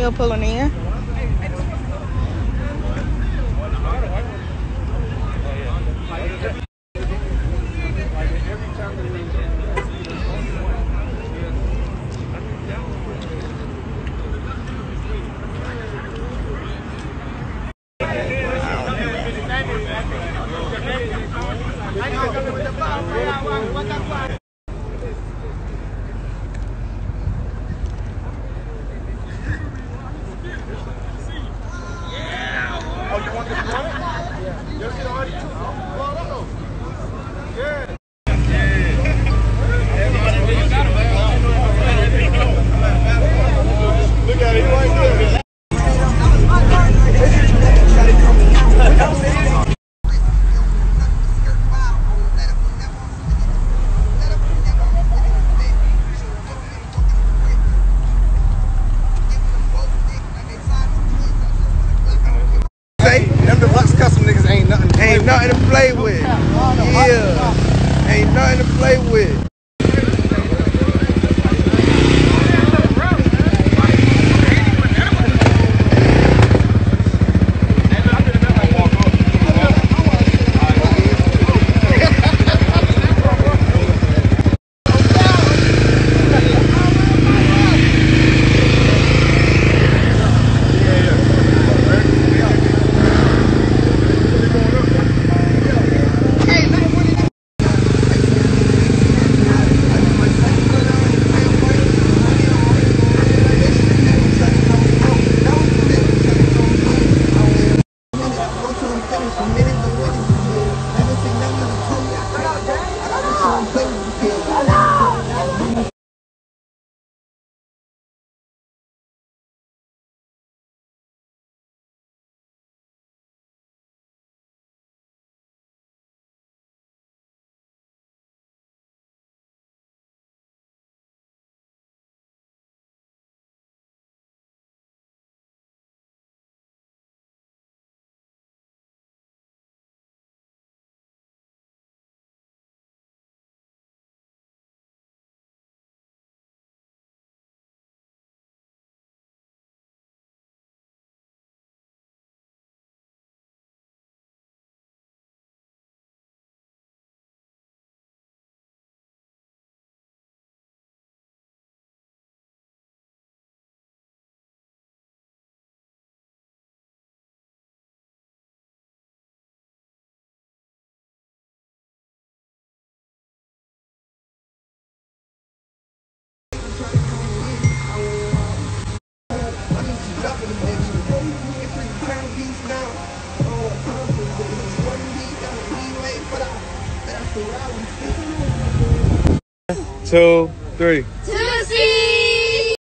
still pulling in. say, nothing, ain't nothing to play with. Yeah, ain't nothing to play with. Two, three. Two,